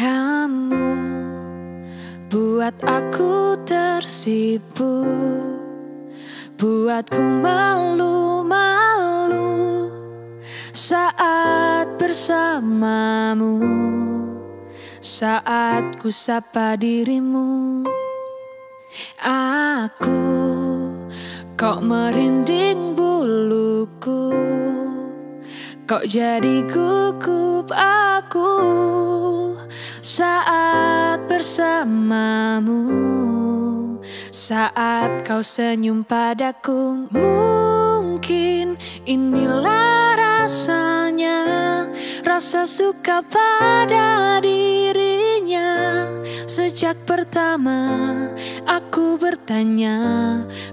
Kamu buat aku tersipu Buatku malu-malu Saat bersamamu Saat ku sapa dirimu. Aku kok merinding bulu Kok jadi gugup aku Saat bersamamu? Saat kau senyum padaku Mungkin inilah rasanya. Rasa suka pada dirinya. Sejak pertama aku bertanya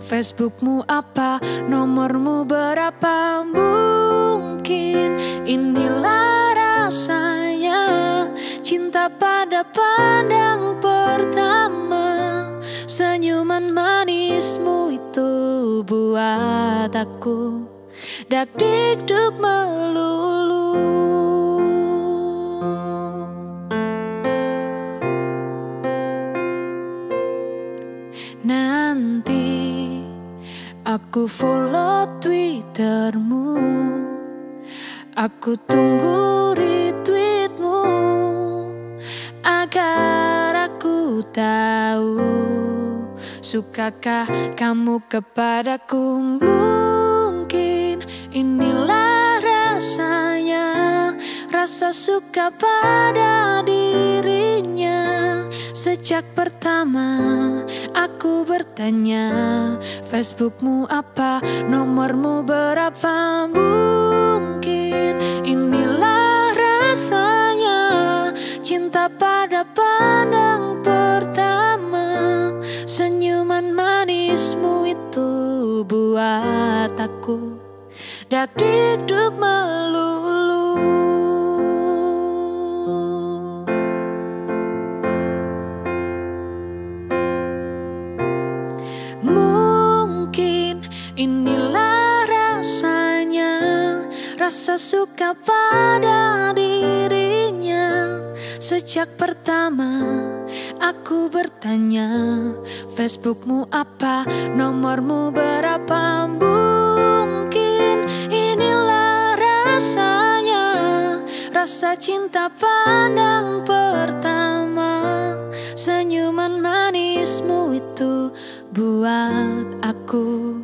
Facebookmu apa, nomormu berapa Mungkin inilah rasanya Cinta pada pandang pertama. Senyuman manismu itu buat aku. Dak duk melulu. Nanti aku follow twittermu Aku tunggu retweetmu Agar aku tahu. Sukakah kamu kepadaku? Mungkin inilah rasanya. Rasa suka pada dirinya. Sejak pertama aku bertanya Facebookmu apa, nomormu berapa? Mungkin Pandang Senyuman manismu itu buat aku. Dak diduk melulu. Mungkin inilah rasanya Rasa suka pada Sejak pertama aku bertanya Facebookmu apa, nomormu berapa? Mungkin inilah rasanya Rasa cinta pandang pertama. Senyuman manismu itu buat aku.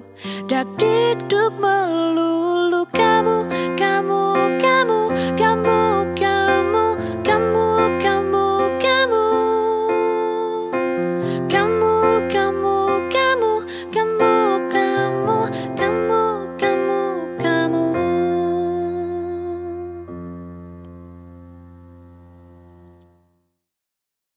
Dak dikduk melulu kamu, kamu